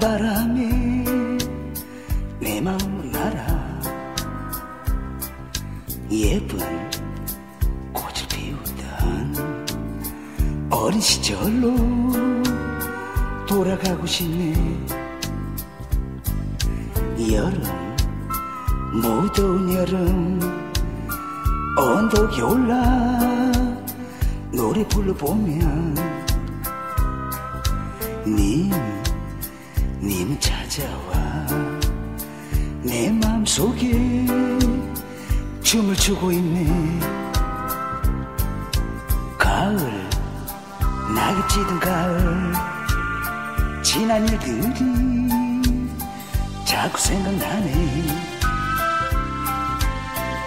바람에 내 마음은 날아 예쁜 꽃을 피우던 어린 시절로 돌아가고 싶네. 여름 무더운 여름 언덕에 올라 노래 불러보면 님, 님 찾아와. 내 마음속에 춤을 추고 있네. 가을 낙엽 찌든 가을 지난 일들이 자꾸 생각나네.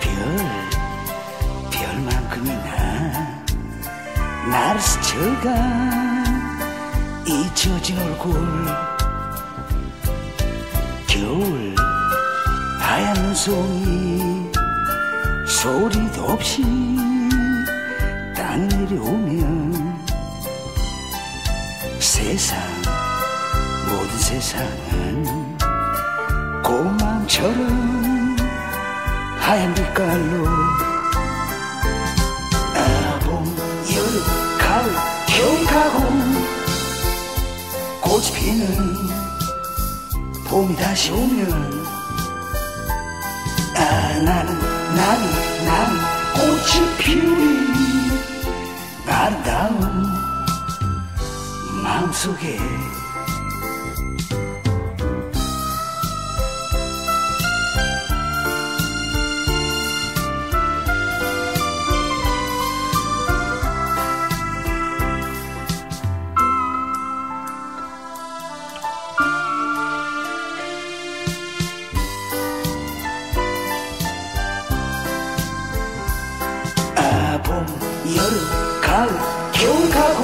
별 별만큼이나 나를 스쳐가 잊혀진 얼굴. 겨울 하얀 눈송이 소리도 없이 땅 내려오면 세상 모든 세상은 고마움처럼 하얀 빛깔로 아, 봄, 여름, 가을, 겨울 가고 꽃이 피는 봄이 다시 오면 아 나는 나는 나는 꽃이 피우니 아름다운 마음속에 여름, 가을, 겨울 가고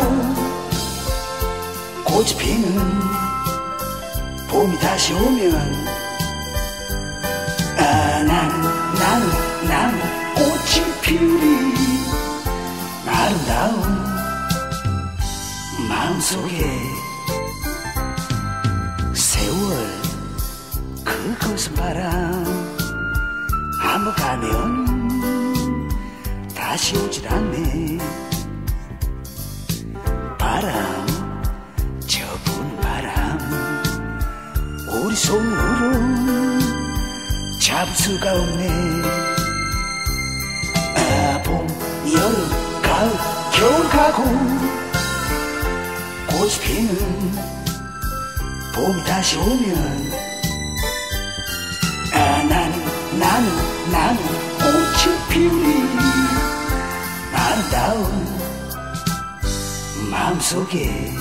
꽃이 피는 봄이 다시 오면. 아, 나는, 나는, 나는 꽃이 피우리. 아름다운 마음속에 세월 그것은 바람 한번 가면 다시 오질 않네. 바람 저 부는 바람 우리 손으로 잡을 수가 없네. 아, 봄, 여름, 가을, 겨울 가고 꽃이 피는 봄이 다시 오면 아, 나는 나는 나는 아름다운 마음속에